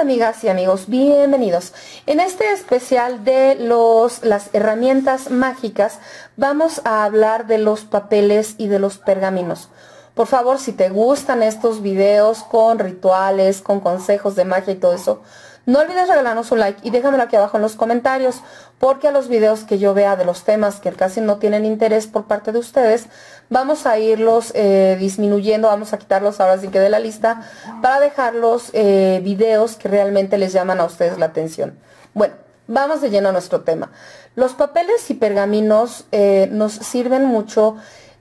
Amigas y amigos, bienvenidos. En este especial de los, las herramientas mágicas vamos a hablar de los papeles y de los pergaminos. Por favor, si te gustan estos videos con rituales, con consejos de magia y todo eso, no olvides regalarnos un like y déjamelo aquí abajo en los comentarios, porque a los videos que yo vea de los temas que casi no tienen interés por parte de ustedes, vamos a irlos eh, disminuyendo, vamos a quitarlos ahora sin que de la lista, para dejar los eh, videos que realmente les llaman a ustedes la atención. Bueno, vamos de lleno a nuestro tema. Los papeles y pergaminos eh, nos sirven mucho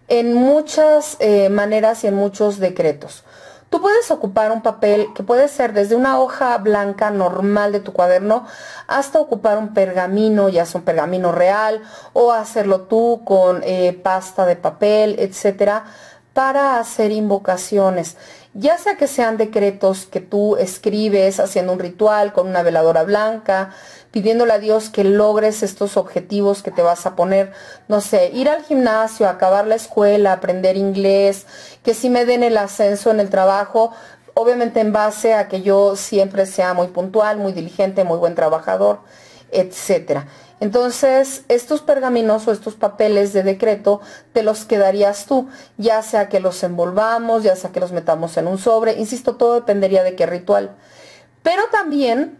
en muchas maneras y en muchos decretos. Tú puedes ocupar un papel que puede ser desde una hoja blanca normal de tu cuaderno hasta ocupar un pergamino, ya sea un pergamino real o hacerlo tú con eh, pasta de papel, etcétera, para hacer invocaciones. Ya sea que sean decretos que tú escribes haciendo un ritual con una veladora blanca, pidiéndole a Dios que logres estos objetivos que te vas a poner, no sé, ir al gimnasio, acabar la escuela, aprender inglés, que si me den el ascenso en el trabajo, obviamente en base a que yo siempre sea muy puntual, muy diligente, muy buen trabajador, etcétera. Entonces, estos pergaminos o estos papeles de decreto te los quedarías tú, ya sea que los envolvamos, ya sea que los metamos en un sobre, insisto, todo dependería de qué ritual. Pero también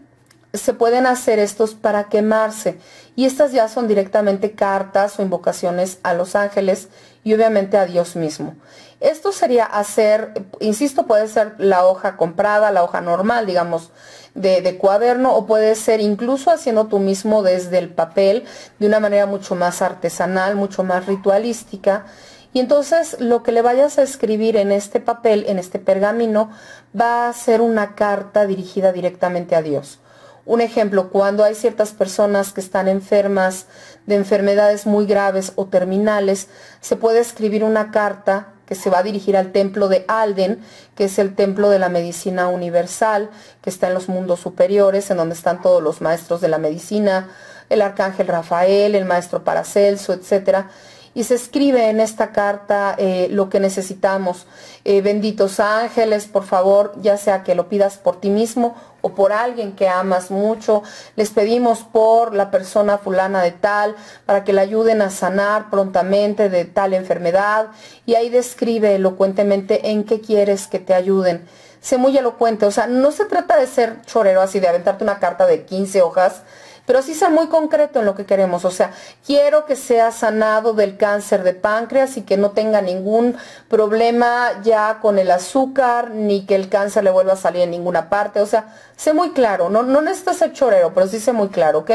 se pueden hacer estos para quemarse y estas ya son directamente cartas o invocaciones a los ángeles y obviamente a Dios mismo. Esto sería hacer, insisto, puede ser la hoja comprada, la hoja normal, digamos, de, de, cuaderno o puede ser incluso haciendo tú mismo desde el papel de una manera mucho más artesanal, mucho más ritualística. Y entonces lo que le vayas a escribir en este papel, en este pergamino, va a ser una carta dirigida directamente a Dios. Un ejemplo, cuando hay ciertas personas que están enfermas de enfermedades muy graves o terminales, se puede escribir una carta que se va a dirigir al templo de Alden, que es el templo de la medicina universal, que está en los mundos superiores, en donde están todos los maestros de la medicina, el arcángel Rafael, el maestro Paracelso, etcétera y se escribe en esta carta eh, lo que necesitamos. Eh, benditos ángeles, por favor, ya sea que lo pidas por ti mismo o por alguien que amas mucho, les pedimos por la persona fulana de tal, para que le ayuden a sanar prontamente de tal enfermedad. Y ahí describe elocuentemente en qué quieres que te ayuden. Sé muy elocuente, o sea, no se trata de ser chorero así, de aventarte una carta de 15 hojas, pero sí ser muy concreto en lo que queremos. O sea, quiero que sea sanado del cáncer de páncreas y que no tenga ningún problema ya con el azúcar, ni que el cáncer le vuelva a salir en ninguna parte. O sea, sé muy claro, no, no necesitas ser chorero, pero sí sé muy claro, ¿ok?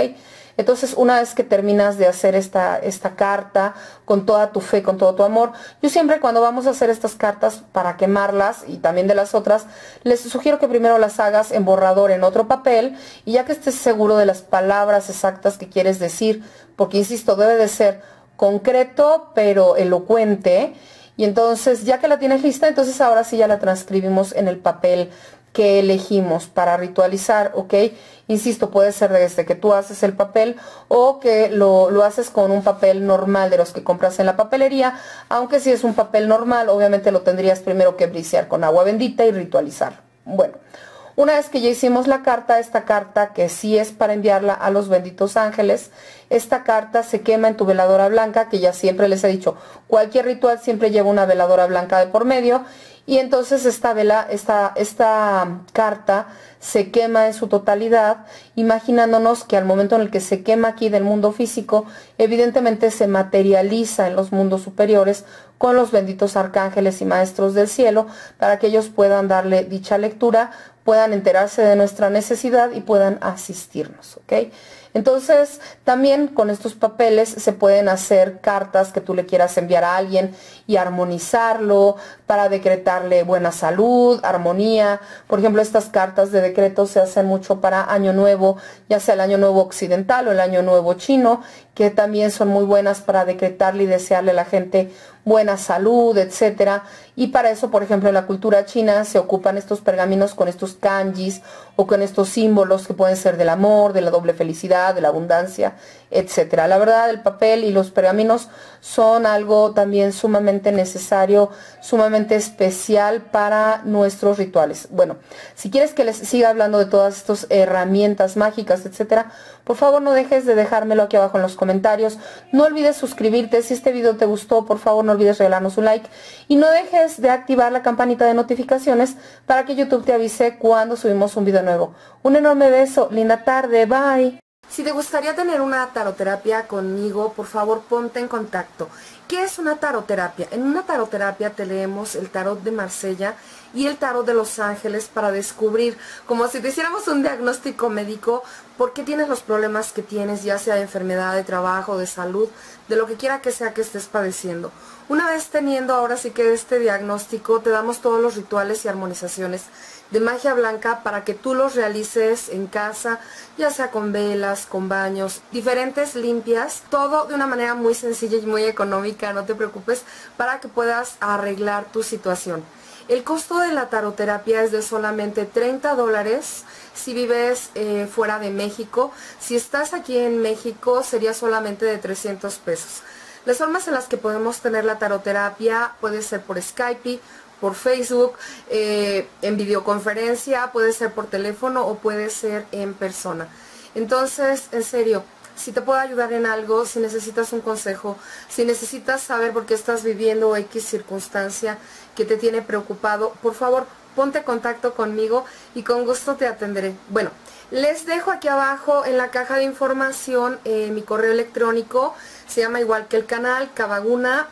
Entonces, una vez que terminas de hacer esta, esta carta con toda tu fe, con todo tu amor, yo siempre cuando vamos a hacer estas cartas para quemarlas y también de las otras, les sugiero que primero las hagas en borrador en otro papel y ya que estés seguro de las palabras exactas que quieres decir, porque insisto, debe de ser concreto pero elocuente. Y entonces, ya que la tienes lista, entonces ahora sí ya la transcribimos en el papel que elegimos para ritualizar, ¿ok? Insisto, puede ser desde que tú haces el papel o que lo, lo, haces con un papel normal de los que compras en la papelería, aunque si es un papel normal, obviamente lo tendrías primero que brisear con agua bendita y ritualizar. Bueno, una vez que ya hicimos la carta, esta carta que sí es para enviarla a los benditos ángeles, esta carta se quema en tu veladora blanca, que ya siempre les he dicho, cualquier ritual siempre lleva una veladora blanca de por medio y entonces esta vela, esta, esta carta se quema en su totalidad, imaginándonos que al momento en el que se quema aquí del mundo físico, evidentemente se materializa en los mundos superiores con los benditos arcángeles y maestros del cielo, para que ellos puedan darle dicha lectura, puedan enterarse de nuestra necesidad y puedan asistirnos, ¿ok? Entonces, también con estos papeles se pueden hacer cartas que tú le quieras enviar a alguien y armonizarlo para decretarle buena salud, armonía. Por ejemplo, estas cartas de se hacen mucho para Año Nuevo, ya sea el Año Nuevo Occidental o el Año Nuevo Chino, que también son muy buenas para decretarle y desearle a la gente buena salud, etcétera. Y para eso, por ejemplo, en la cultura china se ocupan estos pergaminos con estos kanjis o con estos símbolos que pueden ser del amor, de la doble felicidad de la abundancia, etcétera. La verdad, el papel y los pergaminos son algo también sumamente necesario, sumamente especial para nuestros rituales. Bueno, si quieres que les siga hablando de todas estas herramientas mágicas, etcétera, por favor no dejes de dejármelo aquí abajo en los comentarios. No olvides suscribirte. Si este video te gustó, por favor no olvides regalarnos un like. Y no dejes de activar la campanita de notificaciones para que YouTube te avise cuando subimos un video nuevo. Un enorme beso, linda tarde, bye. Si te gustaría tener una taroterapia conmigo, por favor ponte en contacto. ¿Qué es una taroterapia? En una taroterapia te leemos el tarot de Marsella y el tarot de Los Ángeles para descubrir, como si te hiciéramos un diagnóstico médico, por qué tienes los problemas que tienes, ya sea de enfermedad, de trabajo, de salud, de lo que quiera que sea que estés padeciendo. Una vez teniendo ahora sí que este diagnóstico, te damos todos los rituales y armonizaciones de magia blanca para que tú los realices en casa, ya sea con velas, con baños, diferentes limpias, todo de una manera muy sencilla y muy económica, no te preocupes, para que puedas arreglar tu situación. El costo de la taroterapia es de solamente 30 dólares si vives eh, fuera de México. Si estás aquí en México sería solamente de 300 pesos. Las formas en las que podemos tener la taroterapia puede ser por Skype, por Facebook, eh, en videoconferencia, puede ser por teléfono o puede ser en persona. Entonces, en serio, si te puedo ayudar en algo, si necesitas un consejo, si necesitas saber por qué estás viviendo X circunstancia que te tiene preocupado, por favor, ponte en contacto conmigo y con gusto te atenderé. Bueno, les dejo aquí abajo en la caja de información eh, mi correo electrónico, se llama igual que el canal, cabaguna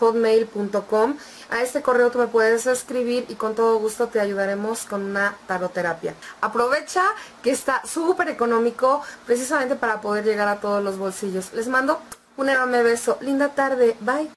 hotmail.com. A este correo tú me puedes escribir y con todo gusto te ayudaremos con una taroterapia. Aprovecha que está súper económico precisamente para poder llegar a todos los bolsillos. Les mando un enorme beso. Linda tarde. Bye.